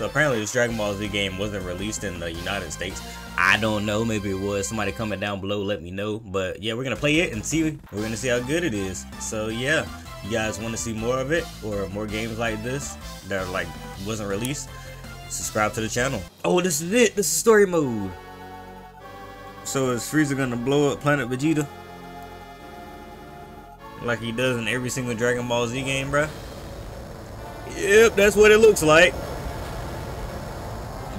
So apparently this Dragon Ball Z game wasn't released in the United States. I don't know, maybe it was. Somebody comment down below, let me know. But yeah, we're gonna play it and see. We're gonna see how good it is. So yeah, you guys want to see more of it or more games like this that like wasn't released? Subscribe to the channel. Oh, this is it. This is story mode. So is Frieza gonna blow up Planet Vegeta? Like he does in every single Dragon Ball Z game, bruh? Yep, that's what it looks like.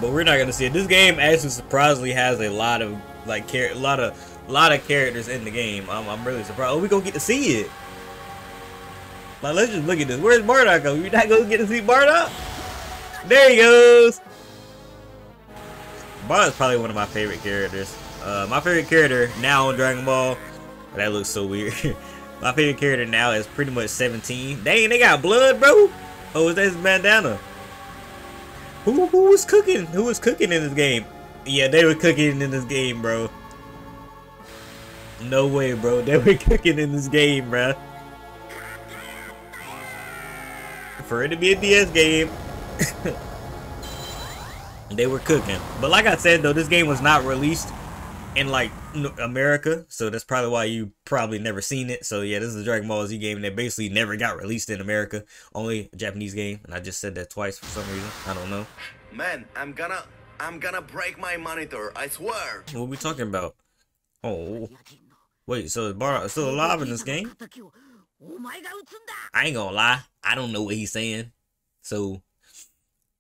But we're not gonna see it. This game actually surprisingly has a lot of like a lot of lot of characters in the game. I'm, I'm really surprised. Oh, we gonna get to see it. Like, let's just look at this. Where's Bardock? Are we not gonna get to see Bardock? There he goes. Bardock's probably one of my favorite characters. Uh, my favorite character now in Dragon Ball. That looks so weird. my favorite character now is pretty much 17. Dang, they got blood, bro. Oh, is that his bandana? Who who was cooking? Who was cooking in this game? Yeah, they were cooking in this game, bro. No way, bro. They were cooking in this game, bro. For it to be a DS game, they were cooking. But like I said, though, this game was not released in like America, so that's probably why you probably never seen it. So yeah, this is a Dragon Ball Z game that basically never got released in America, only a Japanese game, and I just said that twice for some reason. I don't know. Man, I'm gonna, I'm gonna break my monitor. I swear. What are we talking about? Oh, wait, so is Bar still alive in this game? I ain't gonna lie, I don't know what he's saying, so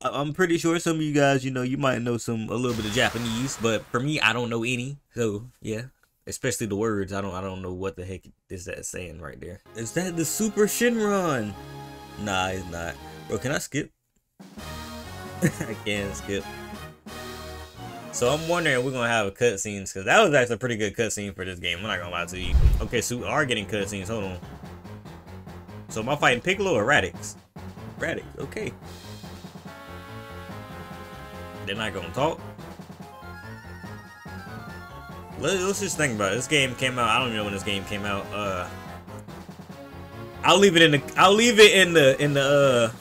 I'm pretty sure some of you guys, you know, you might know some a little bit of Japanese, but for me, I don't know any. So yeah, especially the words. I don't I don't know what the heck is that saying right there. Is that the Super Shenron? Nah, it's not. Bro, can I skip? I can't skip. So I'm wondering we're gonna have a cutscenes because that was actually a pretty good cutscene for this game. I'm not gonna lie to you. Okay, so we are getting cutscenes. Hold on. So am I fighting Piccolo or Raditz? Raditz, okay. They're not gonna talk. Let's, just think about it. This game came out. I don't even know when this game came out. Uh, I'll leave it in the. I'll leave it in the in the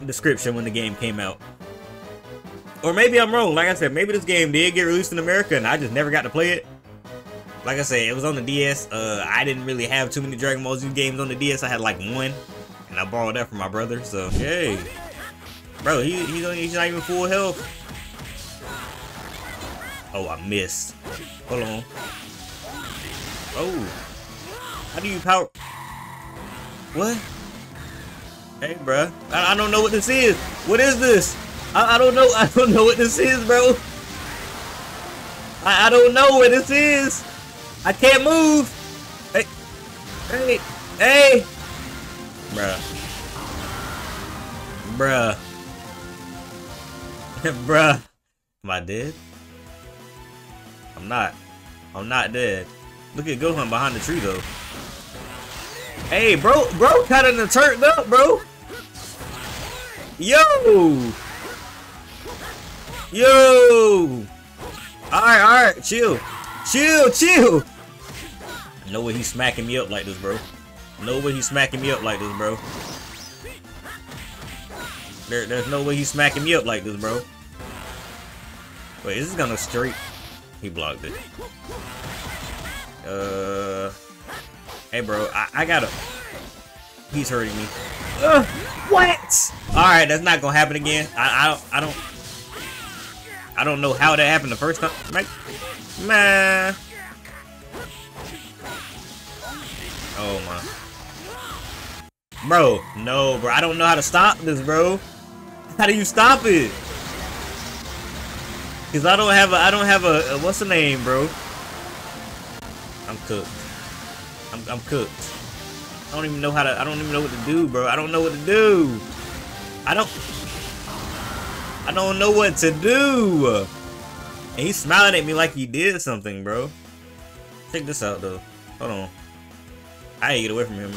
uh, description when the game came out. Or maybe I'm wrong. Like I said, maybe this game did get released in America and I just never got to play it. Like I said, it was on the DS. Uh, I didn't really have too many Dragon Ball Z games on the DS. I had like one, and I borrowed that from my brother. So, hey, bro, he, he's, he's not even full health. Oh, I missed. Hold on. Oh. How do you power... What? Hey, bro. I, I don't know what this is. What is this? I, I don't know. I don't know what this is, bro. I, I don't know what this is. I can't move. Hey. Hey. Hey. Bruh. Bruh. Bruh. Am I dead? I'm not. I'm not dead. Look at Gohan behind the tree though. Hey, bro, bro, kinda turned up, bro. Yo, yo. All right, all right, chill, chill, chill. No way he's smacking me up like this, bro. No way he's smacking me up like this, bro. There, there's no way he's smacking me up like this, bro. Wait, is this gonna straight? He blocked it. Uh, hey, bro, I, I gotta. He's hurting me. Uh, what? All right, that's not gonna happen again. I, I don't, I don't, I don't know how that happened the first time. Man. Oh my. Bro, no, bro. I don't know how to stop this, bro. How do you stop it? Cause I don't have a, I don't have a, a what's the name, bro? I'm cooked. I'm, I'm cooked. I don't even know how to, I don't even know what to do, bro. I don't know what to do. I don't, I don't know what to do. And he's smiling at me like he did something, bro. Check this out, though. Hold on. I ain't get away from him.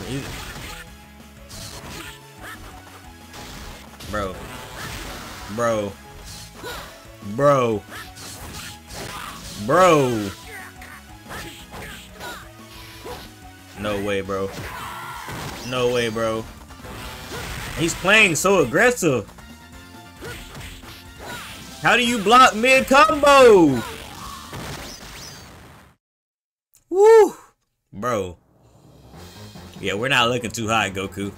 Bro. Bro. Bro. Bro. No way, bro. No way, bro. He's playing so aggressive. How do you block mid combo? Woo! Bro. Yeah, we're not looking too high, Goku.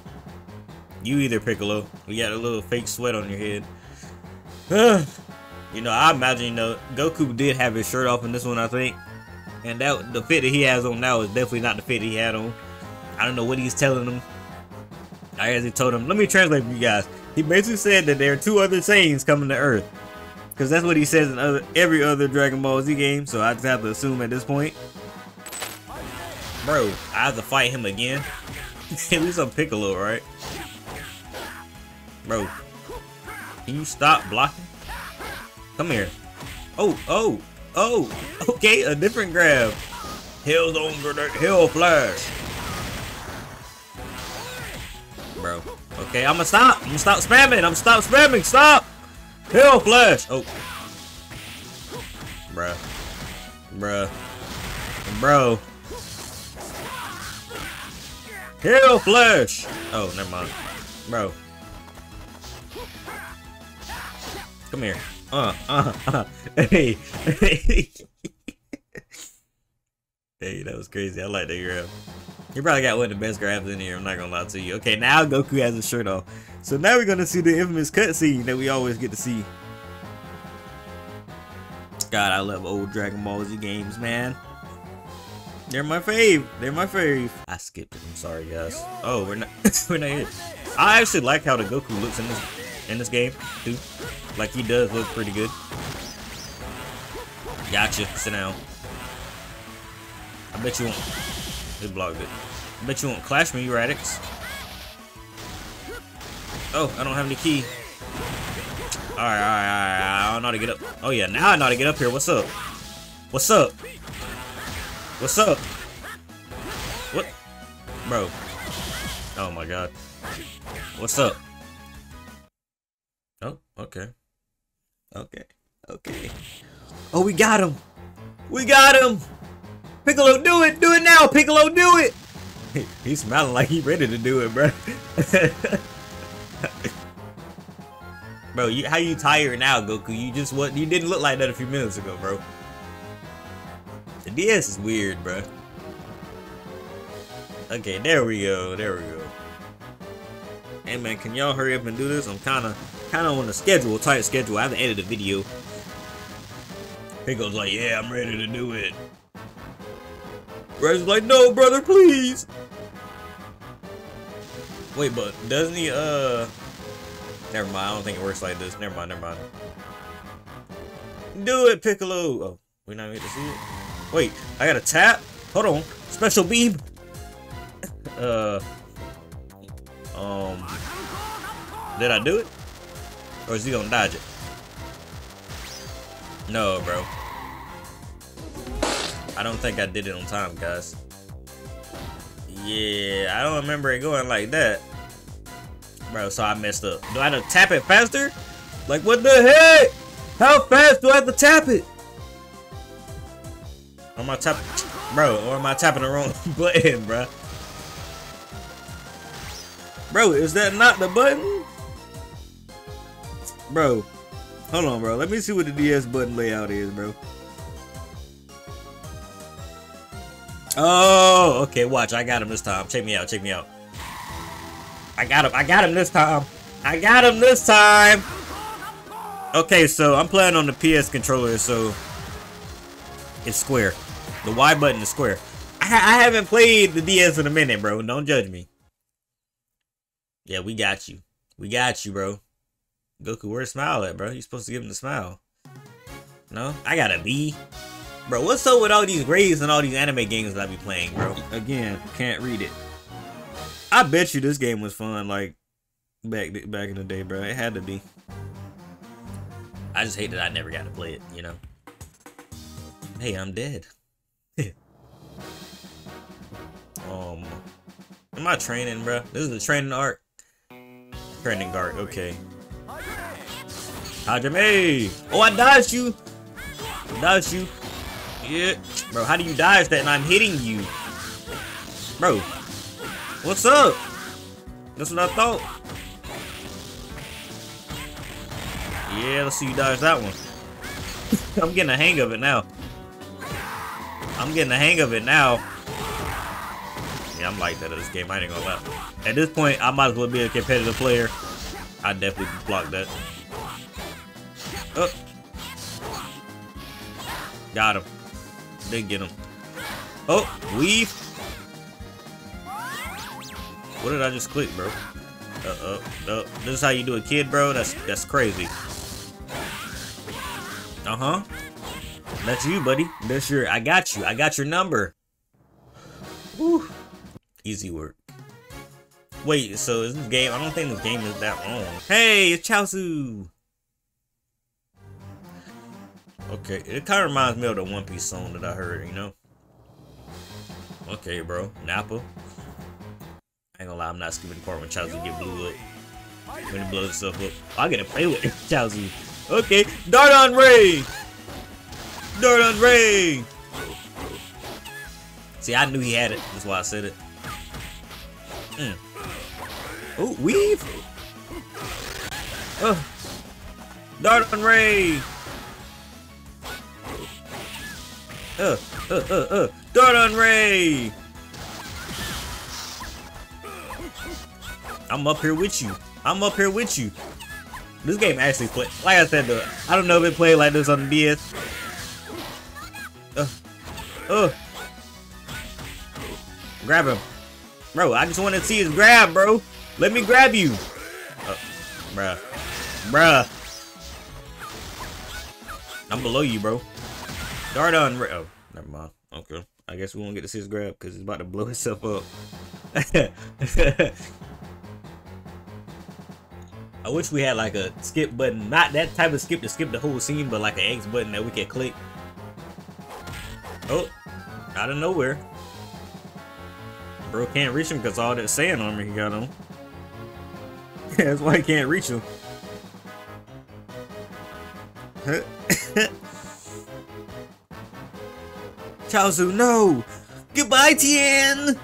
You either, Piccolo. You got a little fake sweat on your head. you know, I imagine, you know, Goku did have his shirt off in this one, I think. And that the fit that he has on now is definitely not the fit he had on. I don't know what he's telling them. I guess he told him, let me translate for you guys. He basically said that there are two other Saiyans coming to Earth. Because that's what he says in other, every other Dragon Ball Z game, so I just have to assume at this point. Bro, I have to fight him again. at least I'm Piccolo, right? Bro, can you stop blocking? Come here. Oh, oh, oh, okay, a different grab. Hell's on Hell Flash. Bro, okay, I'm gonna stop. I'm gonna stop spamming. I'm gonna stop spamming. Stop. Hell Flash. Oh. Bruh. Bruh. Bro. Hell Flash. Oh, never mind. Bro. Come here. Uh, uh, uh. Hey. hey, that was crazy. I like that grab. You probably got one of the best grabs in here. I'm not gonna lie to you. Okay, now Goku has his shirt off. So now we're gonna see the infamous cutscene that we always get to see. God, I love old Dragon Ball Z games, man. They're my fave. They're my fave. I skipped it. I'm sorry, guys. Oh, we're not. we're not here. I actually like how the Goku looks in this in this game, too. Like he does look pretty good. Gotcha. Sit down. I bet you won't. He blocked it. I bet you won't clash me, Raditz. Oh, I don't have any ki. Alright, alright, alright. I don't know how to get up. Oh yeah, now I know how to get up here. What's up? What's up? What's up? What? Bro. Oh my god. What's up? Okay. Okay. Okay. Oh, we got him. We got him. Piccolo, do it. Do it now. Piccolo, do it. He's smiling like he's ready to do it, bro. bro, you, how you tired now, Goku? You just what? You didn't look like that a few minutes ago, bro. The DS is weird, bro. Okay, there we go. There we go. Hey man, can y'all hurry up and do this? I'm kind of, kind of on a schedule, tight schedule. I haven't edited a video. Pickle's like, yeah, I'm ready to do it. Red's like, no, brother, please. Wait, but doesn't he, uh... Never mind, I don't think it works like this. Never mind, never mind. Do it, Piccolo! Oh, we're not going to see it? Wait, I got a tap? Hold on. Special beam! uh... Um... Did I do it? Or is he gonna dodge it? No, bro. I don't think I did it on time, guys. Yeah, I don't remember it going like that. Bro, so I messed up. Do I have to tap it faster? Like, what the heck? How fast do I have to tap it? Or am I tapping... Bro, or am I tapping the wrong button, bro? Bro, is that not the button? Bro, hold on, bro. Let me see what the DS button layout is, bro. Oh, okay, watch. I got him this time. Check me out, check me out. I got him. I got him this time. I got him this time. Okay, so I'm playing on the PS controller, so it's square. The Y button is square. I, I haven't played the DS in a minute, bro. Don't judge me. Yeah, we got you. We got you, bro. Goku, where's Smile at, bro? You supposed to give him the smile. No? I got a B. Bro, what's up with all these grades and all these anime games that I be playing, bro? Again, can't read it. I bet you this game was fun, like, back back in the day, bro. It had to be. I just hate that I never got to play it, you know? Hey, I'm dead. um, am I training, bro? This is the training arc. Training arc, okay. Hajime! Oh, I dodged you! I dodged you. Yeah. Bro, how do you dodge that and I'm hitting you? Bro. What's up? That's what I thought. Yeah, let's see you dodge that one. I'm getting a hang of it now. I'm getting the hang of it now. Yeah, I'm like that at this game. I ain't gonna lie. At this point, I might as well be a competitive player. I definitely blocked that. Oh. Got him. Didn't get him. Oh, weave. What did I just click, bro? Uh, uh, uh, this is how you do a kid, bro? That's that's crazy. Uh-huh. That's you, buddy. That's your, I got you. I got your number. Woo. Easy work. Wait, so is this game, I don't think this game is that long. Hey, it's Chaozu! Okay, it kind of reminds me of the One Piece song that I heard, you know? Okay, bro. Nappa. I ain't gonna lie, I'm not skipping the part when Chaozu get blew up. When he blows himself up. I gotta play with Chaozu. Okay, Dodon Ray! Dodon Ray! See, I knew he had it. That's why I said it. Mm. Oh, weave! Uh, Dodon Ray! Uh, uh, uh, uh, Dodon Ray! I'm up here with you. I'm up here with you. This game actually play like I said though, I don't know if it played like this on the DS. Uh, uh. Grab him. Bro, I just want to see his grab, bro. Let me grab you. Uh, bruh. Bruh. I'm below you, bro. Dodon. Oh, never mind. Okay. I guess we won't get to see his grab because he's about to blow himself up. I wish we had like a skip button. Not that type of skip to skip the whole scene, but like an X button that we can click. Oh, out of nowhere. Bro can't reach him because all that sand armor he got on. That's why he can't reach him. Chaozu, no! Goodbye, Tien!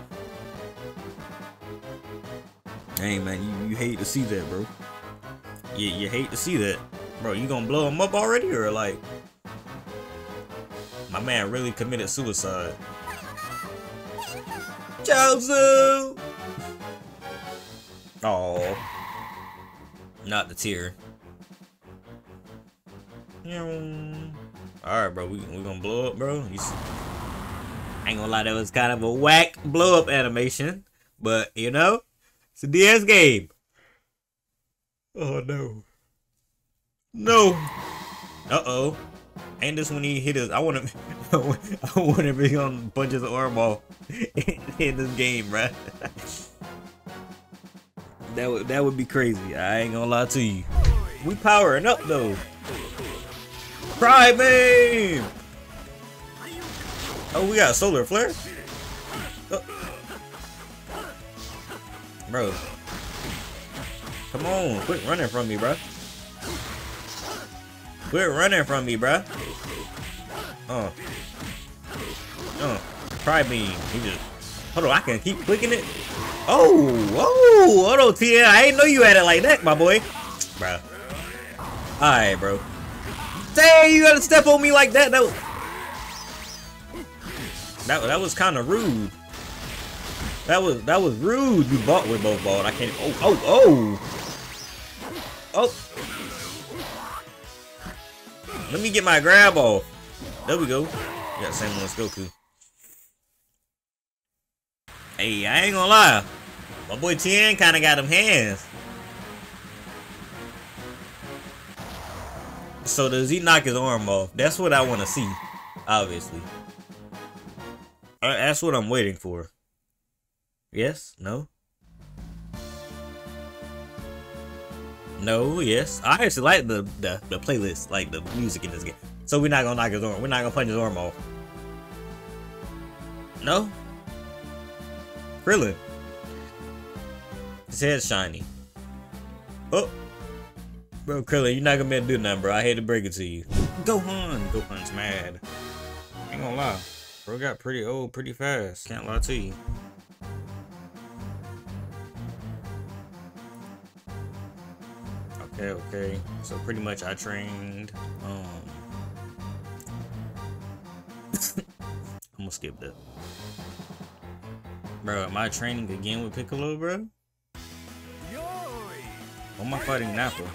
Hey man, you, you hate to see that, bro. You, you hate to see that. Bro, you gonna blow him up already or like... My man really committed suicide. Chaozu! Oh, Not the tear. Alright, bro. We, we gonna blow up, bro. See? ain't gonna lie, that was kind of a whack blow up animation. But, you know, it's a DS game. Oh, no. No. Uh-oh. Ain't this when he hit his... I want to... I want to be on bunches of arm ball in this game, right? that would that would be crazy. I ain't gonna lie to you. We powering up though. Prime beam. Oh, we got solar flare. Oh. Bro, come on, quit running from me, bro. Quit running from me, bro. Oh. Oh. Uh. Uh. Tri-Beam. He just. Hold on, I can keep clicking it. Oh, whoa, hold on, Tia. I ain't know you had it like that, my boy. Bro. Alright, bro. Dang, you gotta step on me like that. That was, that, that was kind of rude. That was that was rude. You bought with both ball. I can't. Oh, oh, oh. Oh. Let me get my grab off. There we go. Got the same one as Goku. Hey, I ain't gonna lie. My boy Tien kind of got them hands. So does he knock his arm off? That's what I want to see, obviously. Uh, that's what I'm waiting for. Yes? No? No, yes. I actually like the, the, the playlist, like the music in this game. So we're not gonna knock his arm. We're not gonna punch his arm off. No? Krillin. His head's shiny. Oh! Bro, Krillin, you're not gonna be able to do nothing, bro. I hate to break it to you. Gohan! Gohan's mad. Ain't gonna lie. Bro got pretty old pretty fast. Can't lie to you. Okay, okay. So pretty much I trained um I'm gonna skip that. Bro, am I training again with Piccolo, bro? Why am I fighting Nappa?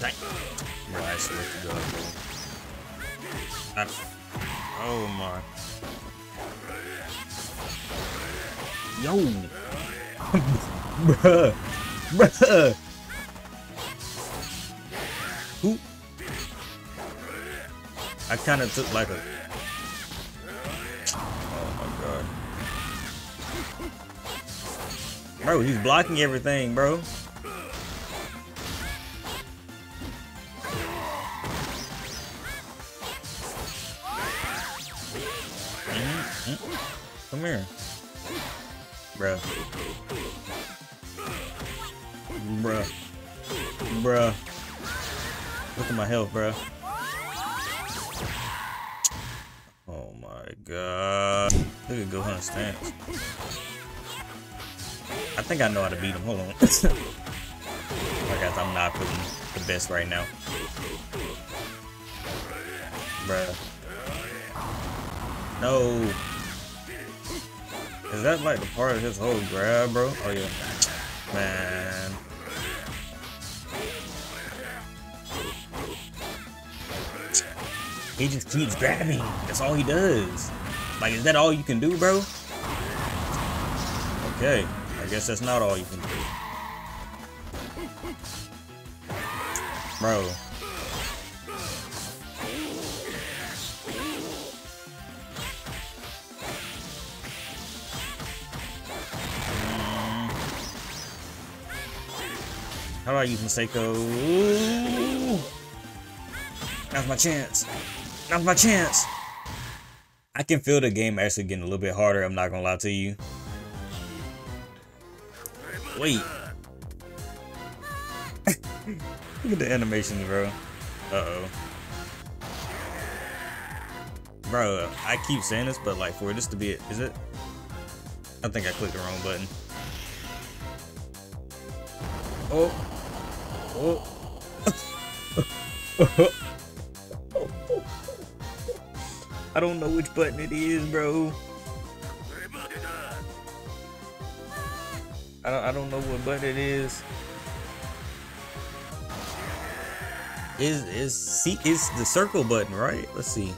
Dang. Bro. I, oh my. Yo! Bruh! Bruh! Who? I kind of took like a. Oh my god. Bro, he's blocking everything, bro. Bruh. Bruh. Bruh. Look at my health, bruh. Oh my god. Look at Gohan's stance. I think I know how to beat him. Hold on. I guess I'm not putting the best right now. Bruh. No. Is that like the part of his whole grab, bro? Oh yeah. Man. He just keeps grabbing. That's all he does. Like, is that all you can do, bro? Okay. I guess that's not all you can do. Bro. How about Masenko? Ooh. Now's my chance. Now's my chance. I can feel the game actually getting a little bit harder. I'm not gonna lie to you. Wait. Look at the animations, bro. Uh-oh. Bro, I keep saying this, but like for this to be it, is it? I think I clicked the wrong button. Oh. I don't know which button it is, bro. I don't, I don't know what button it is. Is is see is the circle button, right? Let's see.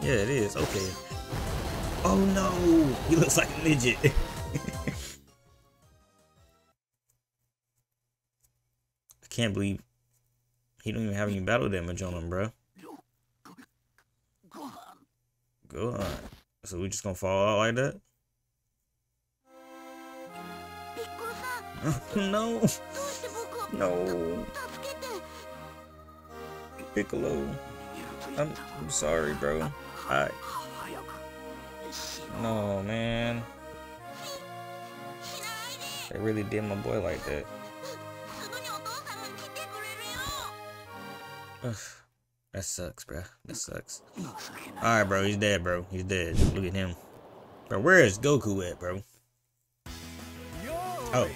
Yeah, it is. Okay. Oh no, he looks like a midget. can't believe he don't even have any battle damage on him, bro. Go on. So we just gonna fall out like that? no. No. Piccolo. I'm, I'm sorry, bro. I. No, man. They really did my boy like that. That sucks, bro. That sucks. Alright, bro. He's dead, bro. He's dead. Look at him. Bro, where is Goku at, bro? Oh.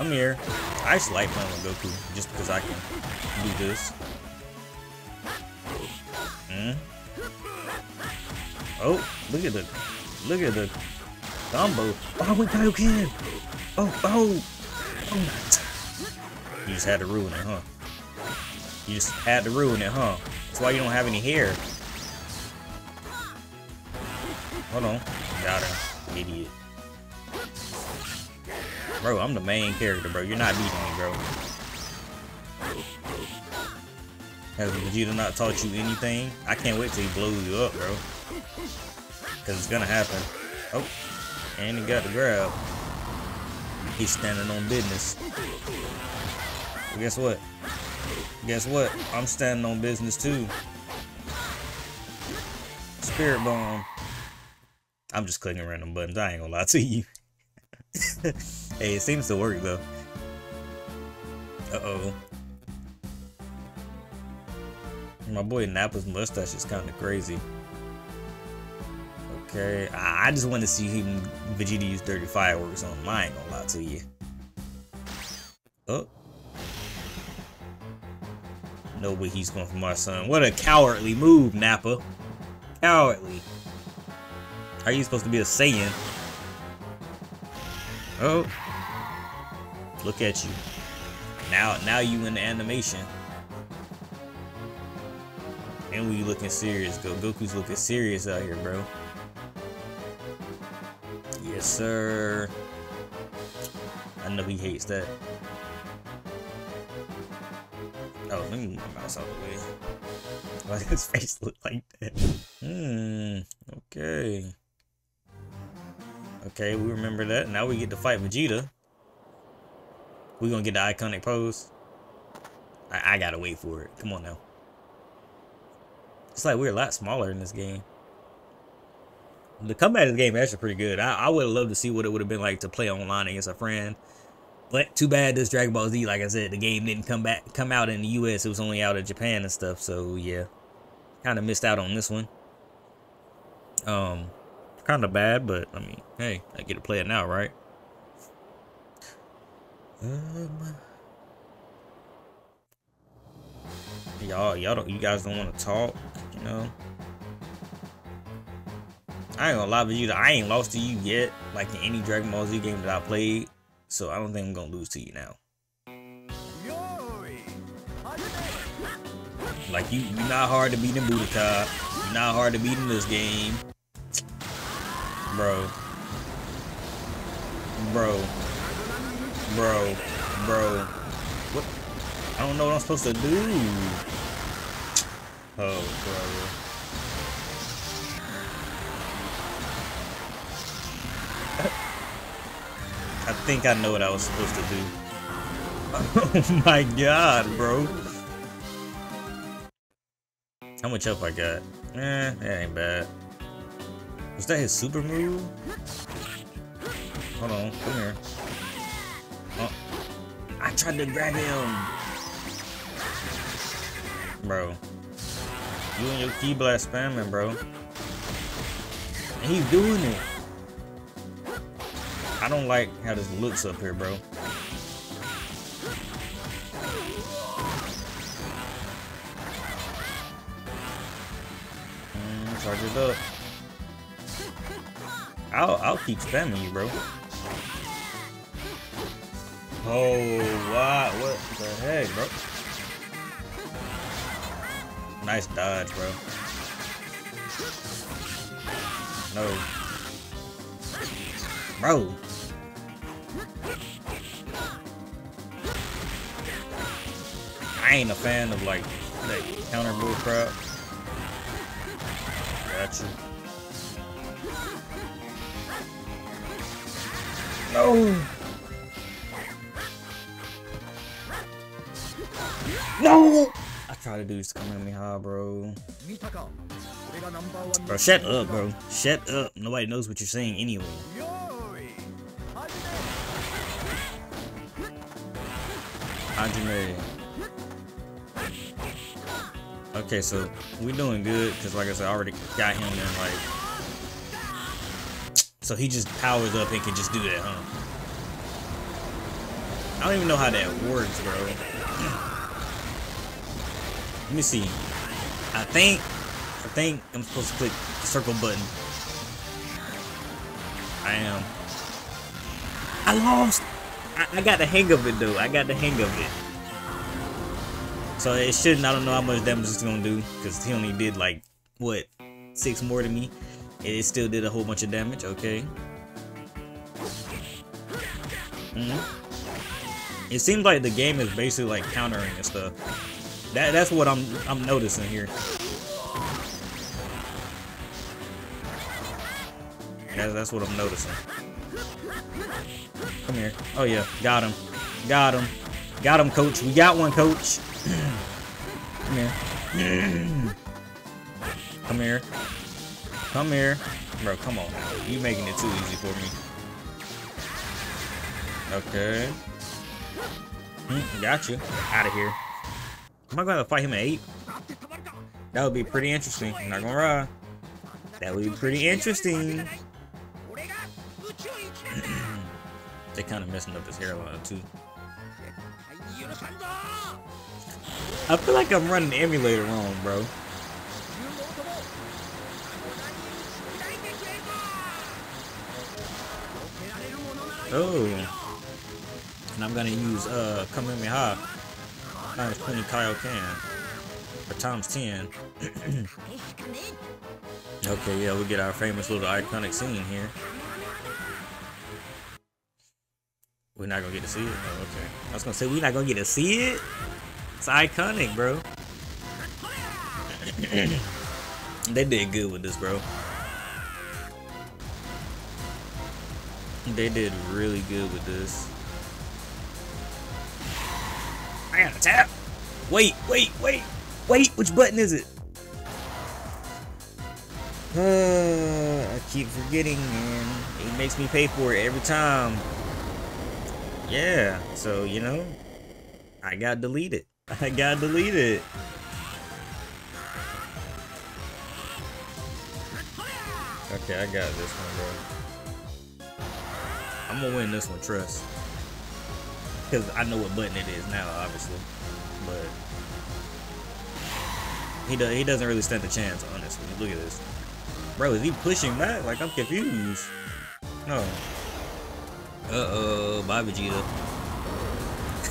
I'm here. I just like playing with Goku just because I can do this. Mm. Oh, look at the look at the combo. Oh, we Kaioken! Oh, oh! Oh, you just had to ruin it, huh? You just had to ruin it, huh? That's why you don't have any hair. Hold on. Got him. Idiot. Bro, I'm the main character, bro. You're not beating me, bro. Has Vegeta not taught you anything? I can't wait till he blows you up, bro. Because it's gonna happen. Oh, and he got the grab. He's standing on business. Guess what? Guess what? I'm standing on business too. Spirit Bomb. I'm just clicking random buttons. I ain't gonna lie to you. hey, it seems to work though. Uh-oh. My boy Nappa's mustache is kind of crazy. Okay, I, I just want to see him Vegeta use 30 fireworks on him. I ain't gonna lie to you. Oh. No way he's going for my son. What a cowardly move, Nappa. Cowardly. Are you supposed to be a Saiyan? Oh. Look at you. Now now you in the animation. And we looking serious. Go Goku's looking serious out here, bro. Yes, sir. I know he hates that. Move my mouse out of the way. Why does his face look like that? Hmm. Okay. Okay, we remember that. Now we get to fight Vegeta. We gonna get the iconic pose. I, I gotta wait for it. Come on now. It's like we're a lot smaller in this game. The combat in this game actually pretty good. I, I would have loved to see what it would have been like to play online against a friend. But too bad this Dragon Ball Z, like I said, the game didn't come back come out in the US. It was only out in Japan and stuff. So yeah. Kinda missed out on this one. Um kinda bad, but I mean, hey, I get to play it now, right? Um Y'all y'all don't you guys don't wanna talk, you know? I ain't gonna lie to you, I ain't lost to you yet, like in any Dragon Ball Z game that I played. So I don't think I'm gonna lose to you now. Like you, you're not hard to beat in Budokai. You're not hard to beat in this game, bro. Bro, bro, bro. What? I don't know what I'm supposed to do. Oh, bro. Think I know what I was supposed to do. Oh my god, bro. How much health I got? Eh, that ain't bad. Was that his super move? Hold on, come here. Oh, I tried to grab him. Bro. You and your ki blast spamming, bro. And he's doing it. I don't like how this looks up here, bro. Mm, charge it up. I'll I'll keep spamming you, bro. Oh wow, what the heck, bro? Nice dodge, bro. No. Bro. I ain't a fan of like that counter bull crap. Gotcha. No. No. I try to do this Kamehameha, bro. Bro, shut up, bro. Shut up. Nobody knows what you're saying anyway. Okay, so we doing good because, like I said, I already got him in. Like, so he just powers up and can just do that, huh? I don't even know how that works, bro. Let me see. I think, I think I'm supposed to click the circle button. I am. I lost. I, I got the hang of it though. I got the hang of it. So it shouldn't. I don't know how much damage it's gonna do because he only did like what six more to me. It still did a whole bunch of damage. Okay. Mm -hmm. It seems like the game is basically like countering and stuff. That that's what I'm I'm noticing here. That's that's what I'm noticing. Come here. Oh yeah, got him. Got him. Got him, coach. We got one, coach. Come here. Come here. Come here. Bro, come on. You making it too easy for me. Okay. Mm, got you. Out of here. Am I gonna fight him at 8? That would be pretty interesting. I'm not gonna lie. That would be pretty interesting. They kind of messing up his hairline too. I feel like I'm running the emulator wrong, bro. Oh. And I'm gonna use uh Kamehameha times 20 Kaioken. Or times 10. okay, yeah, we get our famous little iconic scene here. We're not gonna get to see it? Oh, okay. I was gonna say we're not gonna get to see it? It's iconic, bro. they did good with this, bro. They did really good with this. I gotta tap. Wait, wait, wait, wait. Which button is it? Uh, I keep forgetting, man. It makes me pay for it every time. Yeah, so, you know, I got deleted. I got deleted. Okay, I got this one, bro. I'm gonna win this one, trust. Because I know what button it is now, obviously. But he he doesn't really stand a chance, honestly. Look at this. Bro, is he pushing back? Like I'm confused. No. Uh-oh, bye Vegeta.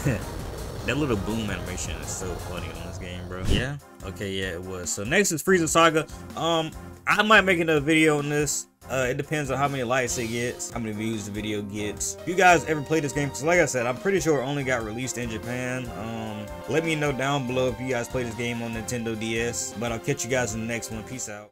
that little boom animation is so funny on this game, bro. Yeah? Okay, yeah, it was. So next is Frieza Saga. Um, I might make another video on this. Uh, it depends on how many likes it gets, how many views the video gets. If you guys ever played this game, because like I said, I'm pretty sure it only got released in Japan. Um, let me know down below if you guys play this game on Nintendo DS. But I'll catch you guys in the next one. Peace out.